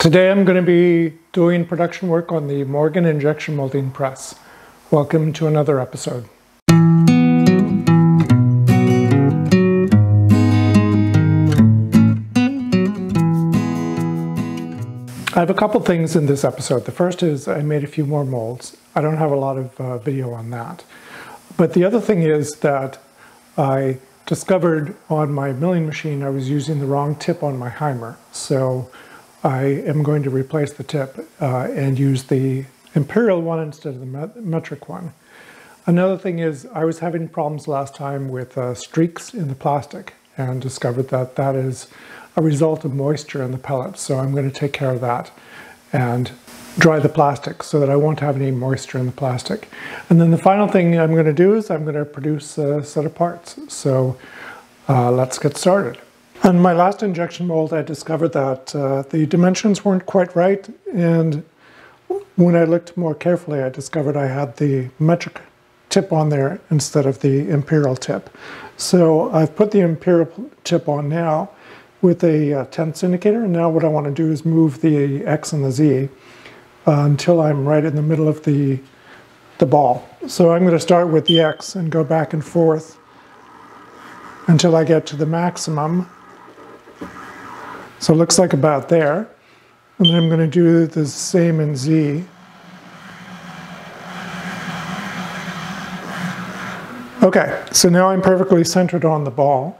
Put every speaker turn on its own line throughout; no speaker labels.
Today I'm going to be doing production work on the Morgan injection molding press. Welcome to another episode. I have a couple things in this episode. The first is I made a few more molds. I don't have a lot of uh, video on that. But the other thing is that I discovered on my milling machine I was using the wrong tip on my Haimer. So I am going to replace the tip uh, and use the imperial one instead of the metric one. Another thing is I was having problems last time with uh, streaks in the plastic and discovered that that is a result of moisture in the pellets. So I'm going to take care of that and dry the plastic so that I won't have any moisture in the plastic. And then the final thing I'm going to do is I'm going to produce a set of parts. So uh, let's get started. On my last injection mold, I discovered that uh, the dimensions weren't quite right, and when I looked more carefully, I discovered I had the metric tip on there instead of the imperial tip. So I've put the imperial tip on now with a uh, tenths indicator, and now what I want to do is move the X and the Z uh, until I'm right in the middle of the, the ball. So I'm going to start with the X and go back and forth until I get to the maximum so it looks like about there. And then I'm going to do the same in Z. Okay, so now I'm perfectly centered on the ball.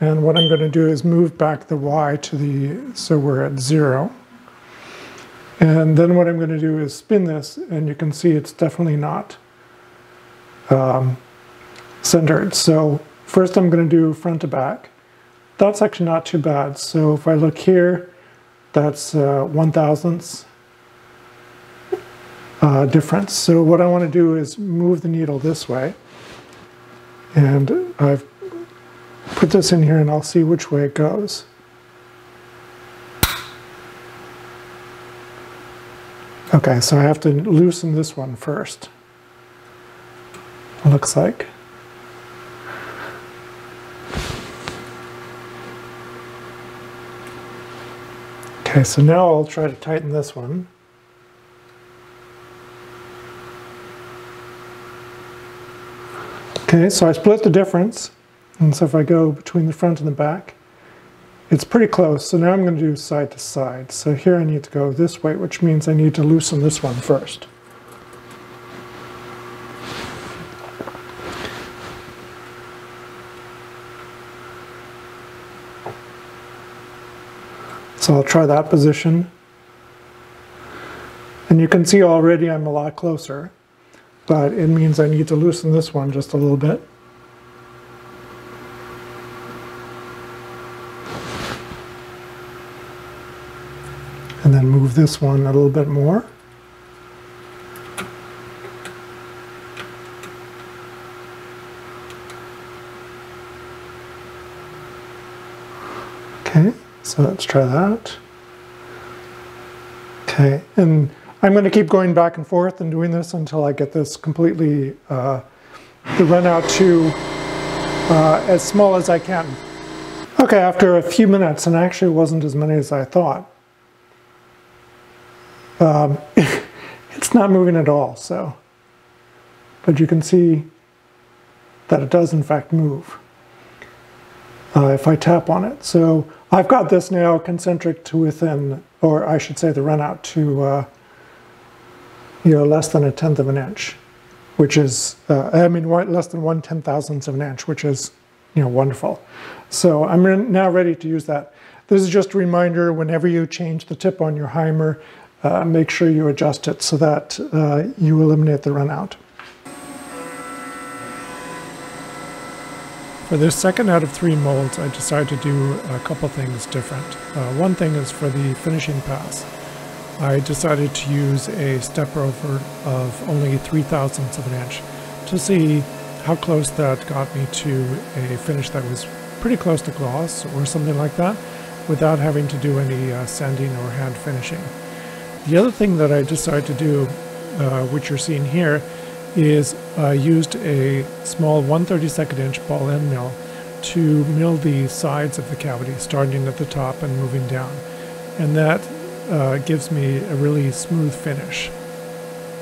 And what I'm going to do is move back the Y to the, so we're at zero. And then what I'm going to do is spin this, and you can see it's definitely not um, centered. So first I'm going to do front to back that's actually not too bad. So if I look here, that's uh, one thousandths uh, difference. So what I want to do is move the needle this way. And I've put this in here and I'll see which way it goes. Okay, so I have to loosen this one first. Looks like. Okay, so now I'll try to tighten this one. Okay, so I split the difference. And so if I go between the front and the back, it's pretty close. So now I'm going to do side to side. So here I need to go this way, which means I need to loosen this one first. So I'll try that position. And you can see already I'm a lot closer, but it means I need to loosen this one just a little bit. And then move this one a little bit more. Okay. So let's try that. Okay, and I'm going to keep going back and forth and doing this until I get this completely, uh, the run out to uh, as small as I can. Okay, after a few minutes, and actually wasn't as many as I thought, um, it's not moving at all, so, but you can see that it does in fact move uh, if I tap on it. So I've got this now concentric to within, or I should say the runout to, uh, you know, less than a tenth of an inch, which is, uh, I mean, less than one ten thousandths of an inch, which is, you know, wonderful. So I'm now ready to use that. This is just a reminder, whenever you change the tip on your Haimer, uh, make sure you adjust it so that uh, you eliminate the run For this second out of three molds, I decided to do a couple things different. Uh, one thing is for the finishing pass. I decided to use a step over of only 3 thousandths of an inch to see how close that got me to a finish that was pretty close to gloss or something like that without having to do any uh, sanding or hand finishing. The other thing that I decided to do, uh, which you're seeing here, is uh, used a small 132nd inch ball end mill to mill the sides of the cavity, starting at the top and moving down. And that uh, gives me a really smooth finish.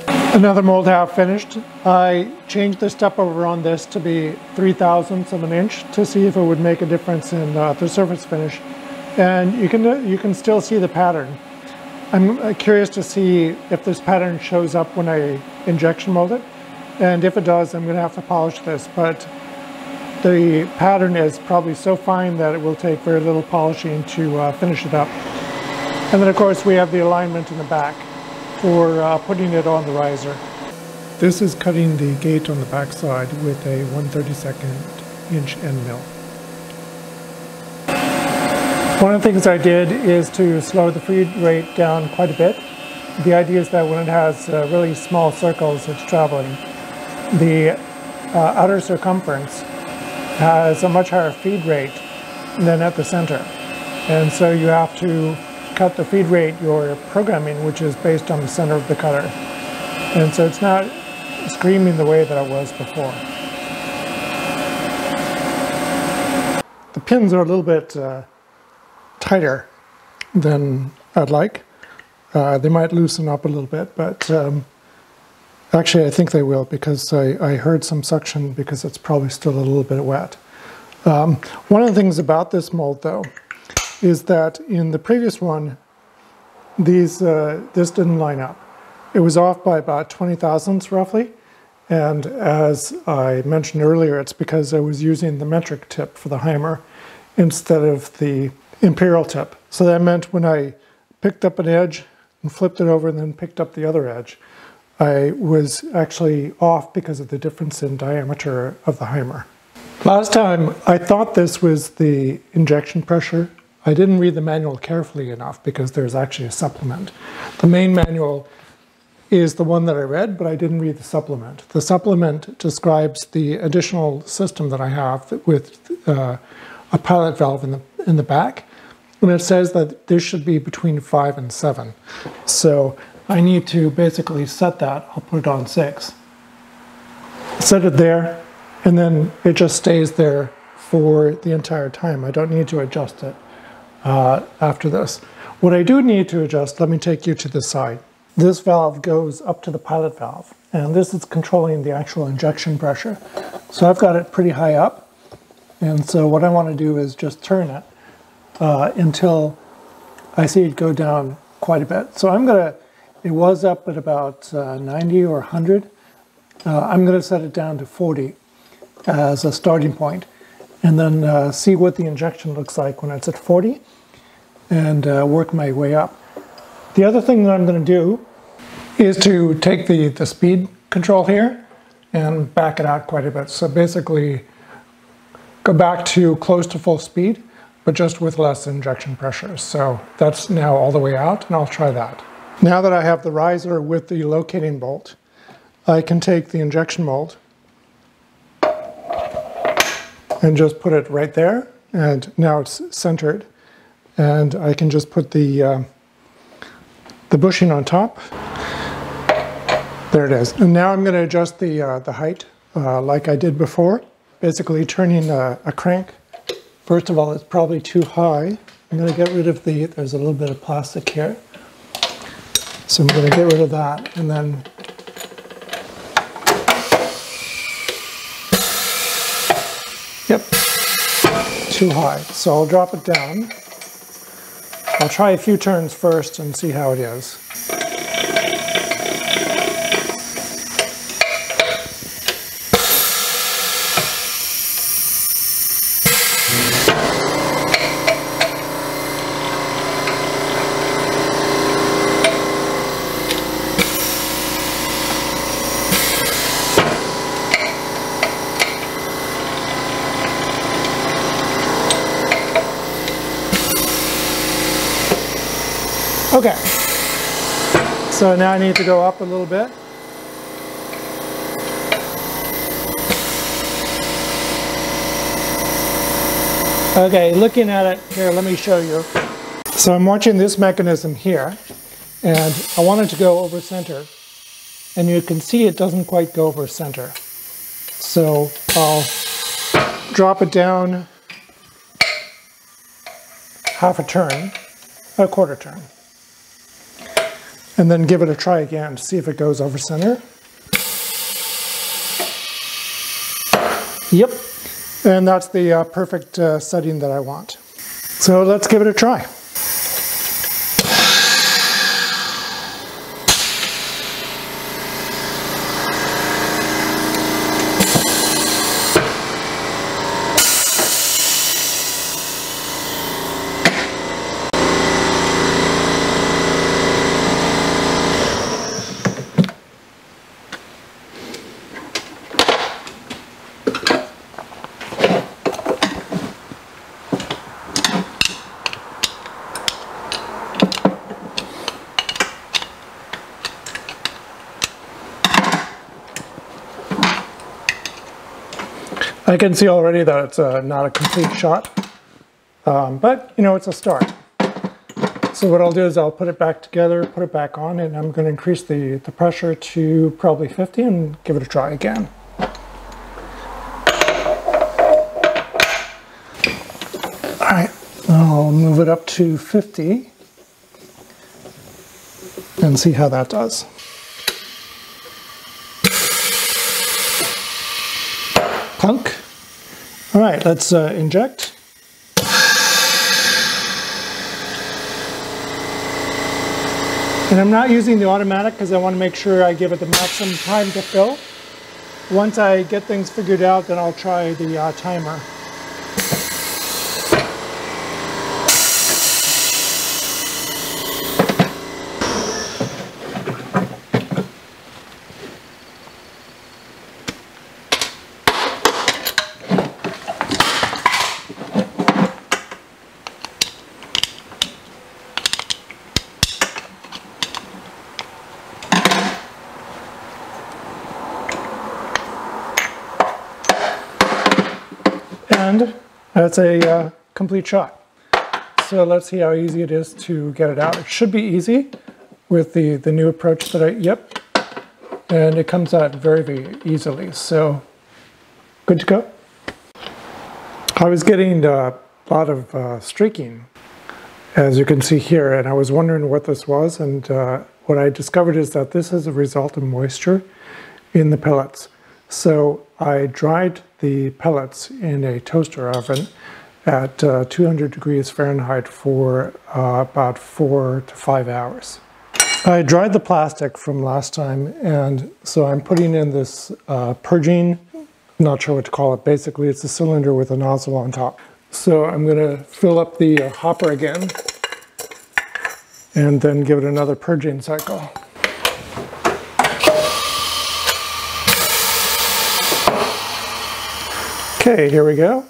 Another mold half finished. I changed the step over on this to be 3 thousandths of an inch to see if it would make a difference in uh, the surface finish. And you can, you can still see the pattern. I'm uh, curious to see if this pattern shows up when I injection mold it. And if it does, I'm going to have to polish this. But the pattern is probably so fine that it will take very little polishing to uh, finish it up. And then of course we have the alignment in the back for uh, putting it on the riser. This is cutting the gate on the back side with a 132nd inch end mill. One of the things I did is to slow the feed rate down quite a bit. The idea is that when it has uh, really small circles it's traveling, the uh, outer circumference has a much higher feed rate than at the center. And so you have to cut the feed rate you're programming, which is based on the center of the cutter. And so it's not screaming the way that it was before. The pins are a little bit uh, tighter than I'd like. Uh, they might loosen up a little bit, but um, Actually, I think they will because I, I heard some suction because it's probably still a little bit wet. Um, one of the things about this mold, though, is that in the previous one, these uh, this didn't line up. It was off by about 20 thousandths roughly. And as I mentioned earlier, it's because I was using the metric tip for the Haimer instead of the imperial tip. So that meant when I picked up an edge and flipped it over and then picked up the other edge, I was actually off because of the difference in diameter of the Haimer. Last time I thought this was the injection pressure. I didn't read the manual carefully enough because there's actually a supplement. The main manual is the one that I read, but I didn't read the supplement. The supplement describes the additional system that I have with uh, a pilot valve in the, in the back, and it says that this should be between five and seven. So I need to basically set that. I'll put it on six. Set it there, and then it just stays there for the entire time. I don't need to adjust it uh, after this. What I do need to adjust, let me take you to the side. This valve goes up to the pilot valve, and this is controlling the actual injection pressure. So I've got it pretty high up, and so what I want to do is just turn it uh, until I see it go down quite a bit. So I'm going to it was up at about uh, 90 or 100. Uh, I'm going to set it down to 40 as a starting point and then uh, see what the injection looks like when it's at 40 and uh, work my way up. The other thing that I'm going to do is to take the, the speed control here and back it out quite a bit. So basically go back to close to full speed, but just with less injection pressure. So that's now all the way out and I'll try that. Now that I have the riser with the locating bolt, I can take the injection mold and just put it right there. And now it's centered. And I can just put the, uh, the bushing on top. There it is. And now I'm going to adjust the, uh, the height uh, like I did before. Basically turning a, a crank. First of all, it's probably too high. I'm going to get rid of the, there's a little bit of plastic here. So I'm going to get rid of that and then Yep, too high. So I'll drop it down. I'll try a few turns first and see how it is. Okay. So now I need to go up a little bit. Okay, looking at it here, let me show you. So I'm watching this mechanism here, and I want it to go over center. And you can see it doesn't quite go over center. So I'll drop it down half a turn, a quarter turn. And then give it a try again to see if it goes over center. Yep, and that's the uh, perfect uh, setting that I want. So let's give it a try. I can see already that it's uh, not a complete shot, um, but you know, it's a start. So what I'll do is I'll put it back together, put it back on, and I'm going to increase the, the pressure to probably 50 and give it a try again. All right, I'll move it up to 50 and see how that does. Punk. All right, let's uh, inject. And I'm not using the automatic because I want to make sure I give it the maximum time to fill. Once I get things figured out, then I'll try the uh, timer. And that's a uh, complete shot. So let's see how easy it is to get it out. It should be easy with the, the new approach that I, yep. And it comes out very, very easily. So good to go. I was getting a lot of uh, streaking, as you can see here, and I was wondering what this was. And uh, what I discovered is that this is a result of moisture in the pellets. So I dried the pellets in a toaster oven at uh, 200 degrees Fahrenheit for uh, about four to five hours. I dried the plastic from last time and so I'm putting in this uh, purging, not sure what to call it, basically it's a cylinder with a nozzle on top. So I'm going to fill up the uh, hopper again and then give it another purging cycle. Okay, here we go.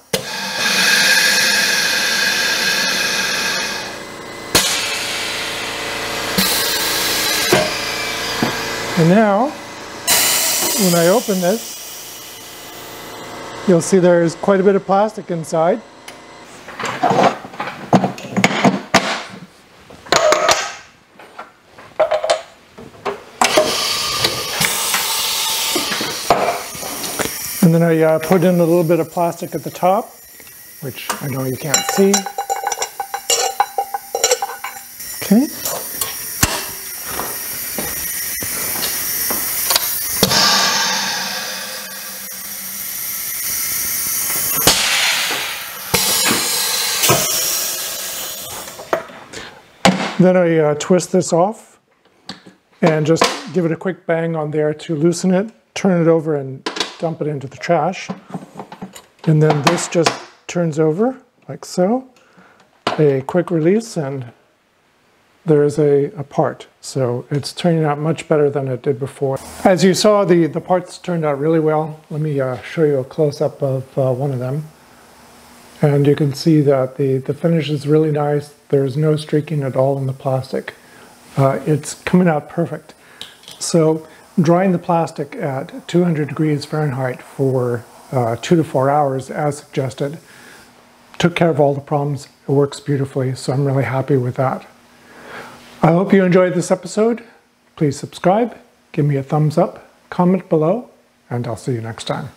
And now, when I open this, you'll see there's quite a bit of plastic inside. I uh, put in a little bit of plastic at the top, which I know you can't see. Okay. Then I uh, twist this off and just give it a quick bang on there to loosen it, turn it over and dump it into the trash. And then this just turns over like so, a quick release and there's a, a part. So it's turning out much better than it did before. As you saw, the, the parts turned out really well. Let me uh, show you a close-up of uh, one of them. And you can see that the, the finish is really nice. There's no streaking at all in the plastic. Uh, it's coming out perfect. So drying the plastic at 200 degrees Fahrenheit for uh, two to four hours as suggested took care of all the problems. It works beautifully, so I'm really happy with that. I hope you enjoyed this episode. Please subscribe, give me a thumbs up, comment below, and I'll see you next time.